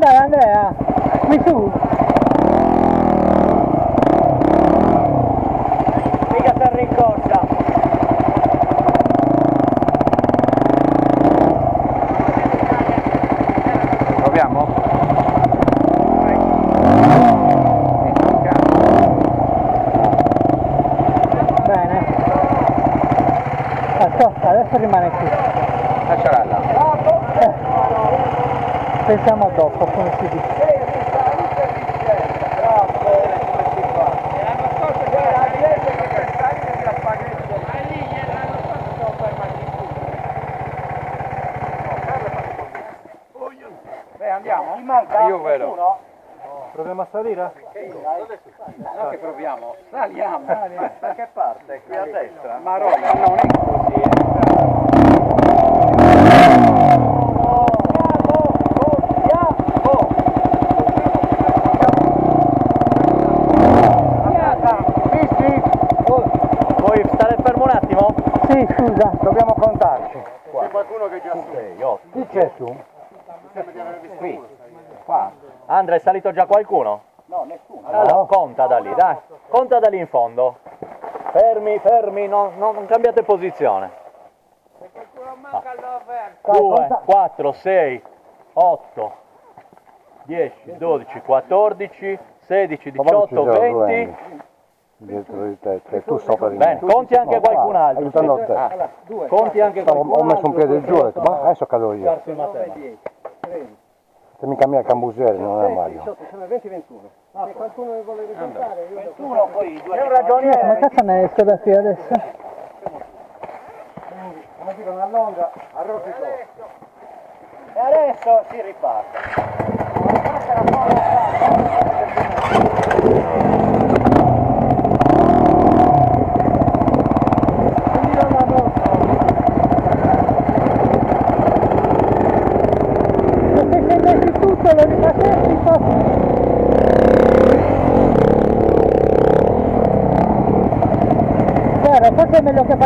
andare Andrea? Qui su? Mica si rincorsa. Proviamo? Bene. Ecco, adesso rimane qui. Lasciala là. Pensiamo dopo, come si dice. Beh, andiamo. Ti manca Io vedo. qualcuno? Proviamo a salire? No, che proviamo. Saliamo. Da che parte? Qui a destra. Maronna, non è Scusa. Dobbiamo contarci. C'è qualcuno che già su. Chi c'è su? Qui. Qua. Andrea, è salito già qualcuno? No, nessuno. Allora, conta da lì, dai. Conta da lì in fondo. Fermi, fermi, non, non- non cambiate posizione. 2, 4, 6, 8, 10, 12, 14, 16, 18, 20. Dietro di te, e tu sopra di Bene, me. conti anche qualcun altro. Aiutando te. Ah, Conti anche Stavo- qualcun ho messo un altro. piede giù ho detto, ma adesso cado io. Se mica mia cambusiere non è Mario. Uno, poi due. È un Come ragioniere. cazzo ne esco da qui adesso? E adesso si riparte. rectas. Claro, sáquenme lo que